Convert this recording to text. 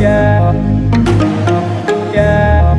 Yeah. Yeah.